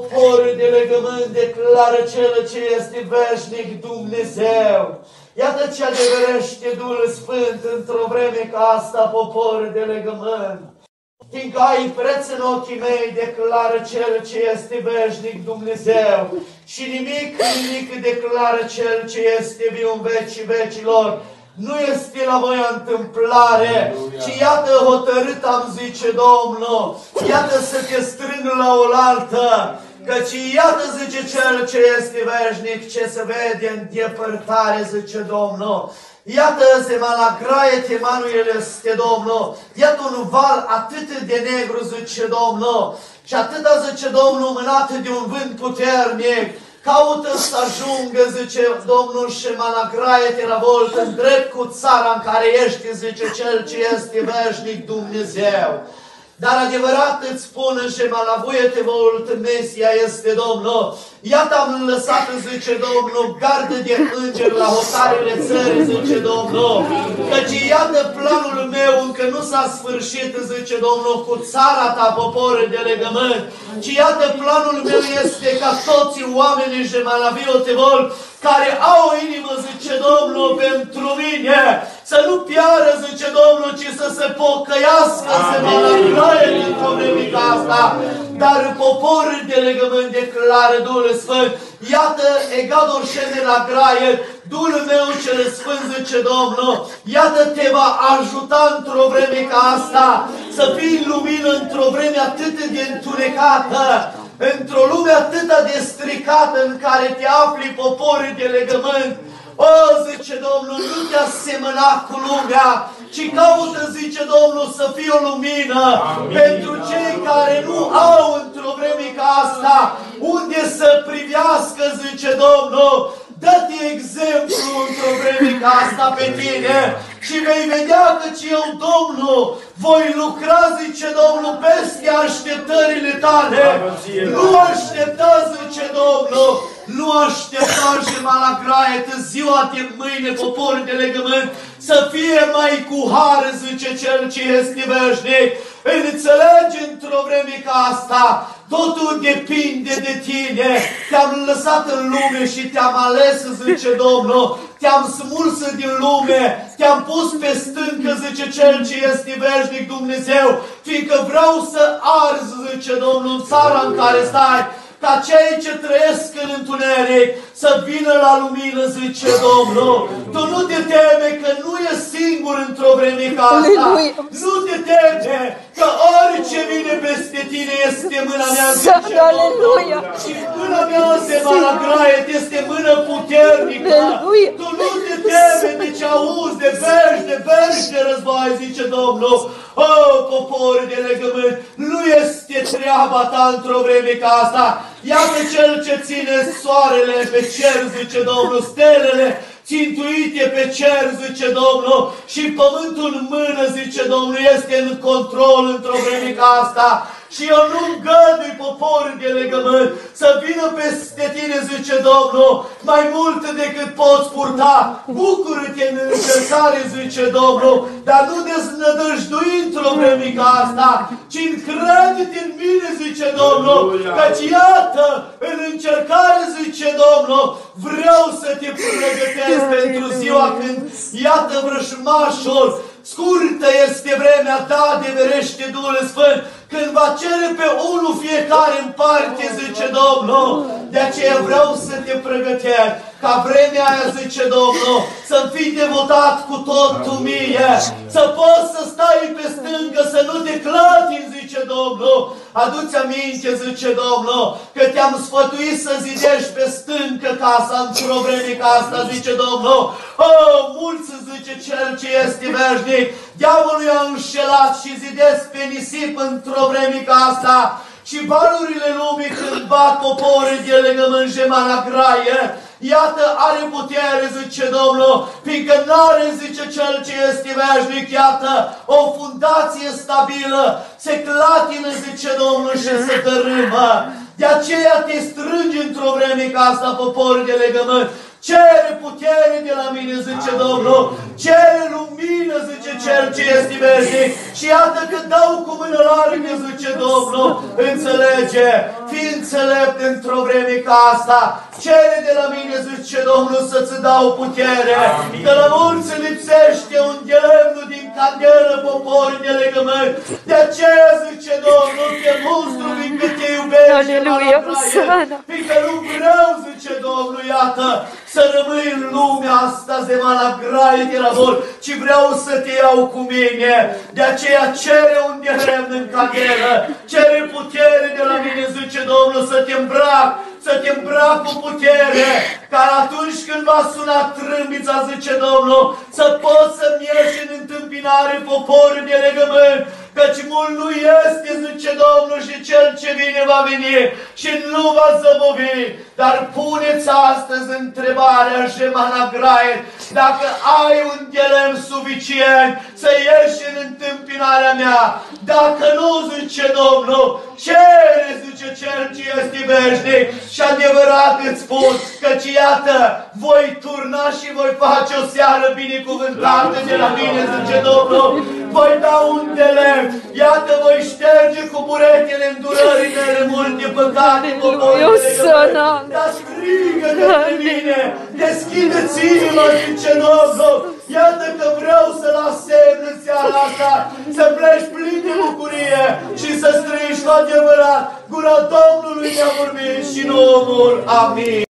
Poporul de legământ declară cel ce este veșnic Dumnezeu. Iată ce adeverește Duhul Sfânt într-o vreme ca asta, poporul de legământ. Fiindcă ai preț în ochii mei, declară cel ce este veșnic Dumnezeu. Și nimic, nimic declară cel ce este viu în vecii vecilor. Nu este la voia întâmplare, ci iată hotărât am zice Domnul, iată să te strâng la oaltă, Căci iată, zice cel ce este veșnic, ce se vede în depărtare, zice Domnul. Iată se malagraie temanuele este Domnul. Iată un val atât de negru, zice Domnul. Și atâta, zice Domnul, mânat de un vânt puternic. Caută să ajungă, zice Domnul, și malagraie te revolt în drept cu țara în care ești, zice Cel ce este veșnic Dumnezeu. Dar adevărat îți spun și malavuie te volt Mesia este Domnul. Iată am lăsat, zice Domnul, gardă de îngeri la hotarele țării, zice Domnul. Căci iată planul meu încă nu s-a sfârșit, zice Domnul, cu țara ta, poporul de legământ. Ci iată planul meu este ca toți oamenii și malavio te vol, care au o inimă, zice Domnul, pentru mine, să nu piară, zice Domnul, ci să se pocăiască, să mă lăcraie dintr-o vremică asta. Dar poporul de legământ declară Duhul Sfânt, iată egador șene la graie, Duhul meu cel Sfânt, zice Domnul, iată te va ajuta într-o vreme ca asta, să fii lumină într-o vreme atât de întunecată, într-o lume atât de stricată în care te afli poporul de legământ, o, zice Domnul, nu te asemăna cu lumea, ci caută, zice Domnul, să fie o lumină Amin. pentru cei care nu au într-o vreme ca asta, unde să privească, zice Domnul, Dă-te exemplu într-o vreme ca asta pe tine și vei vedea că eu, Domnul, voi lucra, zice Domnul, peste așteptările tale. Nu aștepta, zice Domnul, nu aștepta și malagraie ziua de mâine, poporul de legământ, să fie mai cu har, zice Cel ce este veșnic. Înțelegi într-o vreme ca asta, totul depinde de tine. Te-am lăsat în lume și te-am ales, zice Domnul, te-am smuls din lume, te-am pus pe stâncă, zice Cel ce este veșnic Dumnezeu, fiindcă vreau să arzi, zice Domnul, țara în care stai, ca cei ce trăiesc în întuneric să vină la lumină, zice Domnul. Tu nu te teme că nu e singur într-o vreme ca asta. Nu te teme că orice vine peste tine este mâna mea, zice Domnul. Și mâna mea se va la graie, este mână puternică. Tu nu te teme de ce auzi, de verzi, de verzi de război, zice Domnul. O, popor de legământ, nu este treaba ta într-o vreme ca asta. Iată cel ce ține soarele pe cer, zice Domnul, stelele țintuite pe cer, zice Domnul, și pământul în mână, zice Domnul, este în control într-o vreme ca asta. Și eu nu îngădui poporul de legământ să vină peste tine, zice Domnul, mai mult decât poți purta. Bucură-te în încercare, zice Domnul, dar nu deznădăjdui într-o vreme ca asta, ci încrede-te în mine, zice Domnul, căci iată, în încercare, zice Domnul, vreau să te pregătesc pentru ziua când, iată, vrășmașul, scurtă este vremea ta de verește Duhul Sfânt, când va cere pe unul fiecare în parte, zice Domnul. De aceea vreau să te pregătesc ca vremea aia, zice Domnul, să fii devotat cu tot tu mie, să poți să stai pe stângă, să nu te clatini, zice Domnul. Aduți aminte, zice Domnul, că te-am sfătuit să zidești pe stâncă casa într-o vreme ca asta, zice Domnul. Oh, mulți, zice cel ce este veșnic, diavolul a înșelat și zidesc pe nisip într-o vreme ca asta, și balurile lumii când bat poporii de legământ jema la graie, Iată, are putere, zice Domnul, fiindcă n-are, zice Cel ce este veșnic, iată, o fundație stabilă, se clatină, zice Domnul, și se tărâmă. De aceea te strângi într-o vreme ca asta, poporul de legământ, Cere putere de la mine, zice Domnul. Cere lumină, zice Cel ce este veșnic. Și iată că dau cu mână largă, zice Domnul, înțelege, fii înțelept într-o vreme ca asta. Cere de la mine, zice Domnul, să-ți dau putere. De la mulți lipsește un lemnul din candelă, popor de legământ. De aceea, zice Domnul, te mustru, fiindcă te iubește. Aleluia, Osana. Fiindcă nu vreau, zice Domnul, iată, să rămâi în lumea asta de malagraie de la vol, ci vreau să te iau cu mine. De aceea cere un lemn în candelă, cere putere de la mine, zice Domnul, să te îmbrac, să te îmbrac cu putere, ca atunci când va suna trâmbița, zice Domnul, să poți să-mi ieși în întâmpinare poporul de legământ, căci mult nu este, zice Domnul, și cel ce vine va veni și nu va zăbovi. Dar puneți astăzi întrebarea, Jemana Graie, dacă ai un delem suficient să ieși în întâmpinarea mea. Dacă nu, zice Domnul, cere, zice cel ce este veșnic și adevărat îți spun, căci iată, voi turna și voi face o seară binecuvântată de la mine, zice Domnul, voi da un delem, iată, voi șterge cu buretele îndurării mele multe păcate, Aleluia, Osana. dar strigă către mine, deschide-ți inima, zice Domnul, iată că vreau să-l asemn în seara asta, să pleci plin de bucurie și să strigi cu adevărat, gura Domnului ne-a vorbit și nu omul. Amin.